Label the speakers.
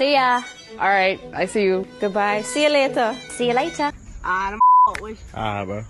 Speaker 1: See ya.
Speaker 2: All right, I see you. Goodbye.
Speaker 1: See you later.
Speaker 3: See you later.
Speaker 4: Ah,
Speaker 5: ah bro.